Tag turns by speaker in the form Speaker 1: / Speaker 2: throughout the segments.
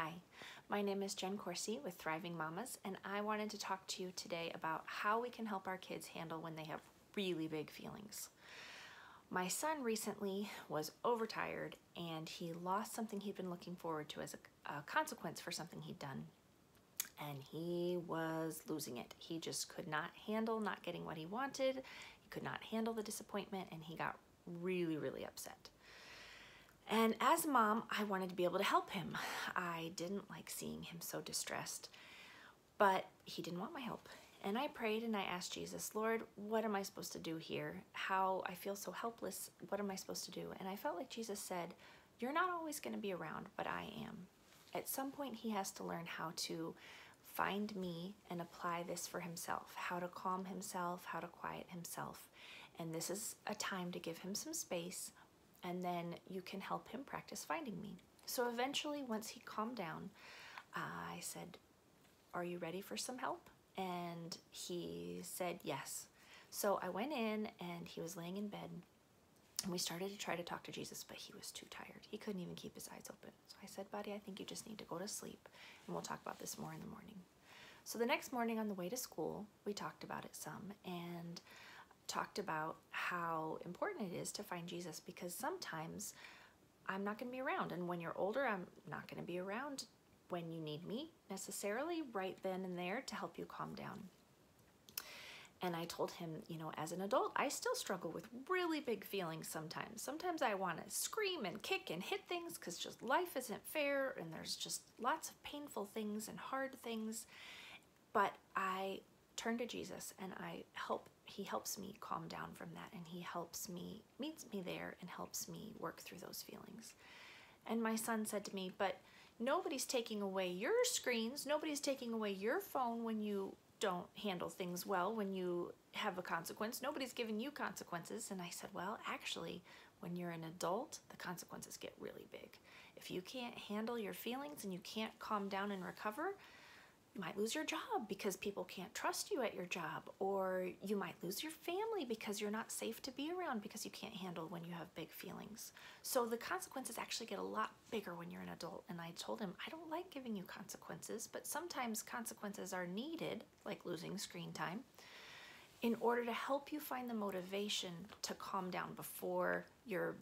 Speaker 1: Hi, my name is Jen Coursey with Thriving Mamas, and I wanted to talk to you today about how we can help our kids handle when they have really big feelings. My son recently was overtired and he lost something he'd been looking forward to as a, a consequence for something he'd done. And he was losing it. He just could not handle not getting what he wanted. He could not handle the disappointment and he got really, really upset. And as mom, I wanted to be able to help him. I didn't like seeing him so distressed, but he didn't want my help. And I prayed and I asked Jesus, Lord, what am I supposed to do here? How I feel so helpless. What am I supposed to do? And I felt like Jesus said, You're not always going to be around, but I am. At some point, he has to learn how to find me and apply this for himself, how to calm himself, how to quiet himself. And this is a time to give him some space and then you can help him practice finding me. So eventually, once he calmed down, I said, Are you ready for some help? And he said yes. So I went in and he was laying in bed and we started to try to talk to Jesus, but he was too tired. He couldn't even keep his eyes open. So I said, Buddy, I think you just need to go to sleep and we'll talk about this more in the morning. So the next morning on the way to school, we talked about it some and talked about how important it is to find Jesus because sometimes I'm not going to be around. And when you're older, I'm not going to be around when you need me necessarily right then and there to help you calm down. And I told him, you know, as an adult, I still struggle with really big feelings sometimes. Sometimes I want to scream and kick and hit things because just life isn't fair and there's just lots of painful things and hard things. But I turn to Jesus and I help he helps me calm down from that and he helps me meets me there and helps me work through those feelings. And my son said to me, "But nobody's taking away your screens, nobody's taking away your phone when you don't handle things well, when you have a consequence. Nobody's giving you consequences." And I said, "Well, actually, when you're an adult, the consequences get really big. If you can't handle your feelings and you can't calm down and recover, might lose your job because people can't trust you at your job, or you might lose your family because you're not safe to be around because you can't handle when you have big feelings. So the consequences actually get a lot bigger when you're an adult. And I told him, I don't like giving you consequences, but sometimes consequences are needed, like losing screen time, in order to help you find the motivation to calm down before your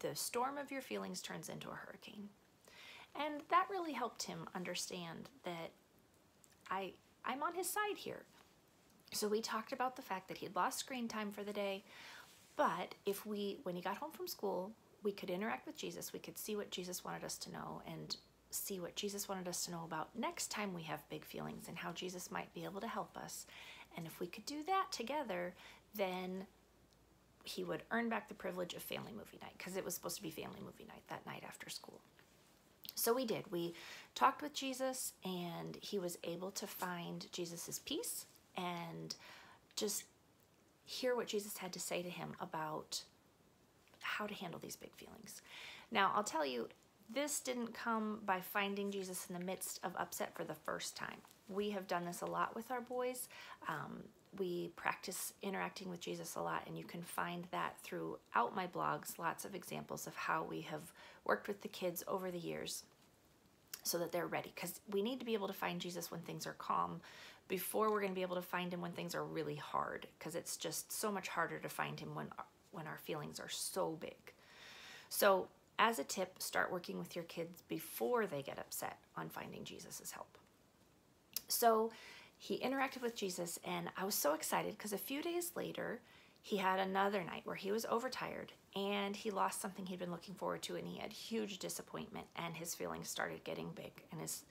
Speaker 1: the storm of your feelings turns into a hurricane. And that really helped him understand that I, I'm on his side here. So we talked about the fact that he had lost screen time for the day, but if we, when he got home from school, we could interact with Jesus, we could see what Jesus wanted us to know and see what Jesus wanted us to know about next time we have big feelings and how Jesus might be able to help us. And if we could do that together, then he would earn back the privilege of family movie night because it was supposed to be family movie night that night after school. So we did. We talked with Jesus, and he was able to find Jesus's peace and just hear what Jesus had to say to him about how to handle these big feelings. Now, I'll tell you, this didn't come by finding Jesus in the midst of upset for the first time. We have done this a lot with our boys. Um, we practice interacting with Jesus a lot, and you can find that throughout my blogs, lots of examples of how we have worked with the kids over the years so that they're ready. Because we need to be able to find Jesus when things are calm before we're going to be able to find him when things are really hard, because it's just so much harder to find him when, when our feelings are so big. So, as a tip, start working with your kids before they get upset on finding Jesus's help. So, he interacted with Jesus, and I was so excited because a few days later, he had another night where he was overtired and he lost something he'd been looking forward to, and he had huge disappointment, and his feelings started getting big. And his,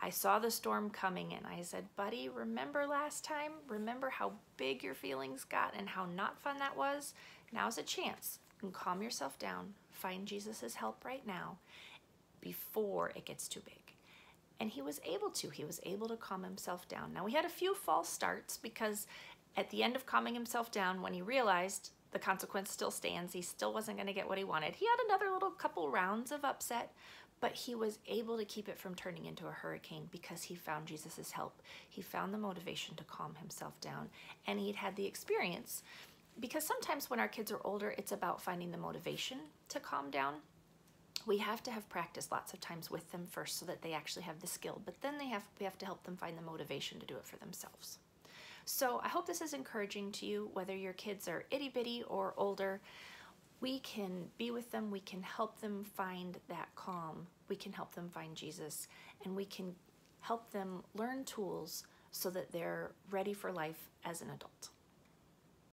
Speaker 1: I saw the storm coming, and I said, "Buddy, remember last time? Remember how big your feelings got and how not fun that was? Now's a chance. Can calm yourself down, find Jesus's help right now, before it gets too big." And he was able to. He was able to calm himself down. Now, we had a few false starts because at the end of calming himself down, when he realized the consequence still stands, he still wasn't going to get what he wanted, he had another little couple rounds of upset, but he was able to keep it from turning into a hurricane because he found Jesus' help. He found the motivation to calm himself down, and he'd had the experience. Because sometimes when our kids are older, it's about finding the motivation to calm down we have to have practice lots of times with them first so that they actually have the skill, but then they have we have to help them find the motivation to do it for themselves. So I hope this is encouraging to you, whether your kids are itty bitty or older. We can be with them, we can help them find that calm, we can help them find Jesus, and we can help them learn tools so that they're ready for life as an adult.